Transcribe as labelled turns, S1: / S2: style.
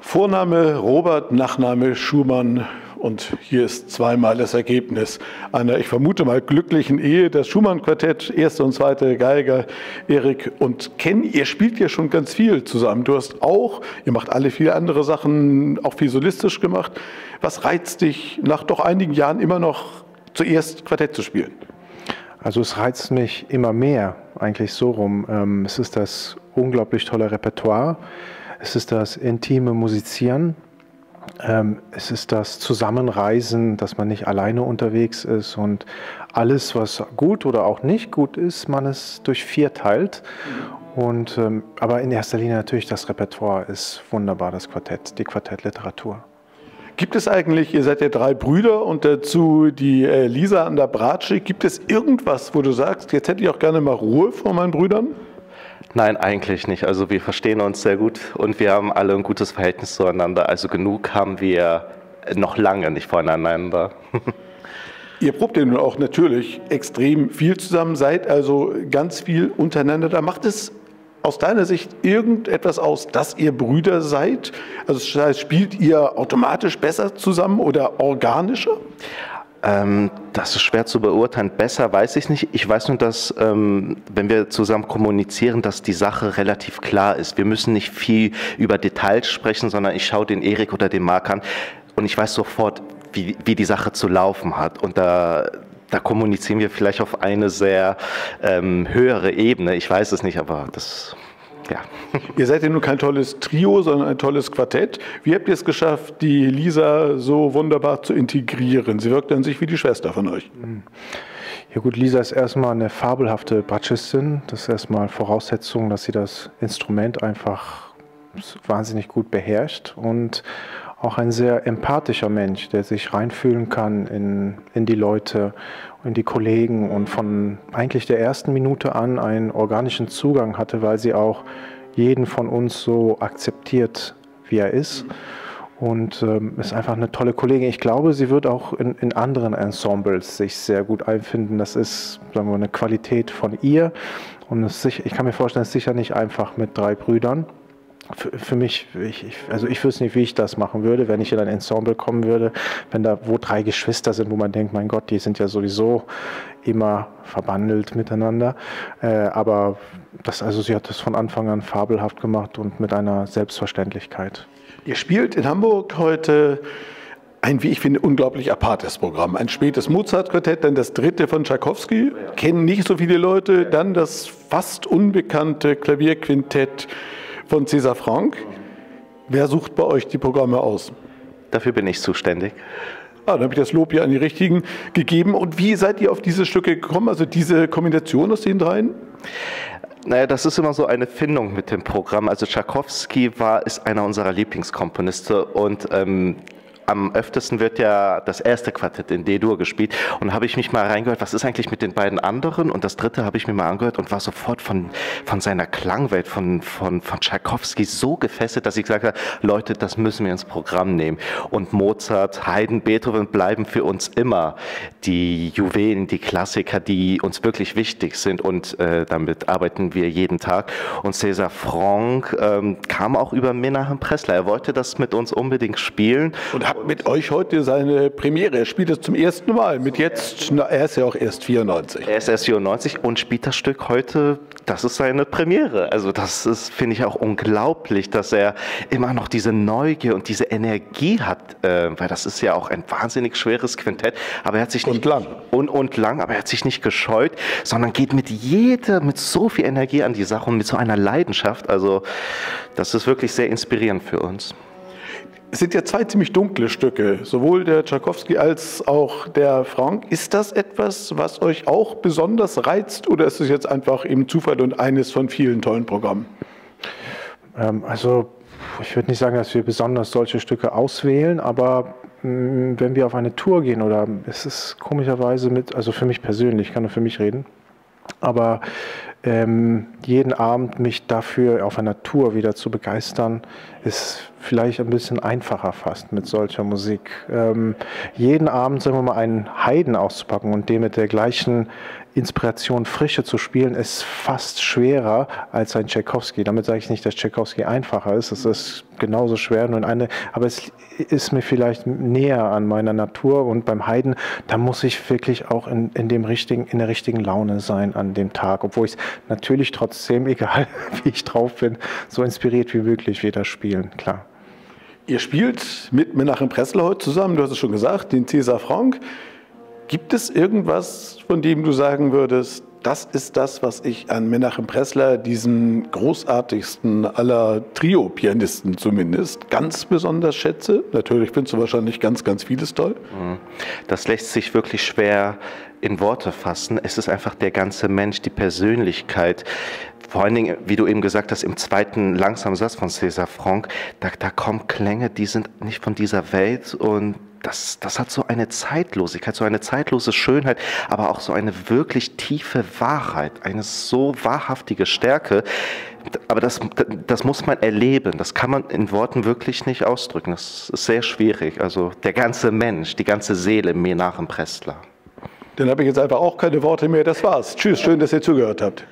S1: Vorname Robert, Nachname Schumann. Und hier ist zweimal das Ergebnis einer, ich vermute mal, glücklichen Ehe. Das Schumann-Quartett, erste und zweite Geiger, Erik und Ken. Ihr spielt ja schon ganz viel zusammen. Du hast auch, ihr macht alle viele andere Sachen, auch viel solistisch gemacht. Was reizt dich nach doch einigen Jahren immer noch zuerst Quartett zu spielen?
S2: Also es reizt mich immer mehr, eigentlich so rum. Ähm, es ist das unglaublich tolle Repertoire, es ist das intime Musizieren, ähm, es ist das Zusammenreisen, dass man nicht alleine unterwegs ist und alles, was gut oder auch nicht gut ist, man es durch vier teilt. Und, ähm, aber in erster Linie natürlich das Repertoire ist wunderbar, das Quartett, die Quartettliteratur.
S1: Gibt es eigentlich, ihr seid ja drei Brüder und dazu die äh, Lisa an der Bratsche, gibt es irgendwas, wo du sagst, jetzt hätte ich auch gerne mal Ruhe vor meinen Brüdern?
S3: Nein, eigentlich nicht. Also wir verstehen uns sehr gut und wir haben alle ein gutes Verhältnis zueinander. Also genug haben wir noch lange nicht voneinander.
S1: Ihr probt ja nun auch natürlich extrem viel zusammen, seid also ganz viel untereinander. Da macht es aus deiner Sicht irgendetwas aus, dass ihr Brüder seid? Also das heißt, spielt ihr automatisch besser zusammen oder organischer?
S3: Ähm, das ist schwer zu beurteilen. Besser weiß ich nicht. Ich weiß nur, dass, ähm, wenn wir zusammen kommunizieren, dass die Sache relativ klar ist. Wir müssen nicht viel über Details sprechen, sondern ich schaue den Erik oder den Mark an und ich weiß sofort, wie, wie die Sache zu laufen hat. Und da, da kommunizieren wir vielleicht auf eine sehr ähm, höhere Ebene. Ich weiß es nicht, aber das ja.
S1: Ihr seid ja nun kein tolles Trio, sondern ein tolles Quartett. Wie habt ihr es geschafft, die Lisa so wunderbar zu integrieren? Sie wirkt an sich wie die Schwester von euch.
S2: Ja gut, Lisa ist erstmal eine fabelhafte Bratschistin. Das ist erstmal Voraussetzung, dass sie das Instrument einfach wahnsinnig gut beherrscht und auch ein sehr empathischer Mensch, der sich reinfühlen kann in, in die Leute, in die Kollegen und von eigentlich der ersten Minute an einen organischen Zugang hatte, weil sie auch jeden von uns so akzeptiert, wie er ist. Und ähm, ist einfach eine tolle Kollegin. Ich glaube, sie wird auch in, in anderen Ensembles sich sehr gut einfinden. Das ist sagen wir, eine Qualität von ihr. Und es, ich kann mir vorstellen, es ist sicher nicht einfach mit drei Brüdern für, für mich, ich, ich, also ich wüsste nicht, wie ich das machen würde, wenn ich in ein Ensemble kommen würde, wenn da wo drei Geschwister sind, wo man denkt, mein Gott, die sind ja sowieso immer verbandelt miteinander. Äh, aber das, also sie hat das von Anfang an fabelhaft gemacht und mit einer Selbstverständlichkeit.
S1: Ihr spielt in Hamburg heute ein, wie ich finde, unglaublich apartes Programm. Ein spätes Mozart-Quartett, dann das dritte von Tchaikovsky, kennen nicht so viele Leute, dann das fast unbekannte Klavierquintett von César Franck. Wer sucht bei euch die Programme aus?
S3: Dafür bin ich zuständig.
S1: Ah, dann habe ich das Lob ja an die Richtigen gegeben. Und wie seid ihr auf diese Stücke gekommen, also diese Kombination aus den dreien?
S3: Naja, das ist immer so eine Findung mit dem Programm. Also Tchaikovsky war, ist einer unserer Lieblingskomponisten und ähm, am öftesten wird ja das erste Quartett in D-Dur gespielt und habe ich mich mal reingehört, was ist eigentlich mit den beiden anderen und das dritte habe ich mir mal angehört und war sofort von, von seiner Klangwelt, von, von, von Tchaikovsky so gefesselt, dass ich gesagt habe, Leute, das müssen wir ins Programm nehmen. Und Mozart, Haydn, Beethoven bleiben für uns immer die Juwelen, die Klassiker, die uns wirklich wichtig sind und äh, damit arbeiten wir jeden Tag. Und César Franck ähm, kam auch über Menahem Pressler. Er wollte das mit uns unbedingt spielen.
S1: Und hat mit euch heute seine Premiere. Er spielt es zum ersten Mal. Mit jetzt, na, er ist ja auch erst 94.
S3: Er ist erst 94 und spielt das Stück heute, das ist seine Premiere. Also das ist, finde ich, auch unglaublich, dass er immer noch diese Neugier und diese Energie hat, äh, weil das ist ja auch ein wahnsinnig schweres Quintett. Aber er hat sich nicht
S1: und lang
S3: und, und lang, aber er hat sich nicht gescheut, sondern geht mit jeder, mit so viel Energie an die Sache und mit so einer Leidenschaft. Also das ist wirklich sehr inspirierend für uns.
S1: Es sind ja zwei ziemlich dunkle Stücke, sowohl der Tchaikovsky als auch der Frank. Ist das etwas, was euch auch besonders reizt oder ist es jetzt einfach eben Zufall und eines von vielen tollen Programmen?
S2: Ähm, also ich würde nicht sagen, dass wir besonders solche Stücke auswählen, aber mm, wenn wir auf eine Tour gehen oder es ist komischerweise mit, also für mich persönlich, ich kann nur für mich reden, aber ähm, jeden Abend mich dafür auf einer Tour wieder zu begeistern, ist vielleicht ein bisschen einfacher fast mit solcher Musik. Ähm, jeden Abend, sagen wir mal, einen Haydn auszupacken und den mit der gleichen Inspiration Frische zu spielen, ist fast schwerer als ein Tchaikovsky. Damit sage ich nicht, dass Tchaikovsky einfacher ist. Es ist genauso schwer, nur in eine, aber es ist mir vielleicht näher an meiner Natur und beim Haydn, da muss ich wirklich auch in, in, dem richtigen, in der richtigen Laune sein an dem Tag, obwohl ich es natürlich trotzdem, egal wie ich drauf bin, so inspiriert wie möglich wieder spielen, klar.
S1: Ihr spielt mit Menachem Pressler heute zusammen, du hast es schon gesagt, den César Franck. Gibt es irgendwas, von dem du sagen würdest, das ist das, was ich an Menachem Pressler, diesem großartigsten aller Trio-Pianisten zumindest, ganz besonders schätze? Natürlich findest du wahrscheinlich ganz, ganz vieles toll. Mhm.
S3: Das lässt sich wirklich schwer in Worte fassen. Es ist einfach der ganze Mensch, die Persönlichkeit. Vor allen Dingen, wie du eben gesagt hast, im zweiten langsamen Satz von César Franck, da, da kommen Klänge, die sind nicht von dieser Welt und das, das hat so eine Zeitlosigkeit, so eine zeitlose Schönheit, aber auch so eine wirklich tiefe Wahrheit, eine so wahrhaftige Stärke. Aber das, das muss man erleben, das kann man in Worten wirklich nicht ausdrücken. Das ist sehr schwierig. Also der ganze Mensch, die ganze Seele mir nach dem Pressler.
S1: Dann habe ich jetzt einfach auch keine Worte mehr. Das war's. Tschüss, schön, dass ihr zugehört habt.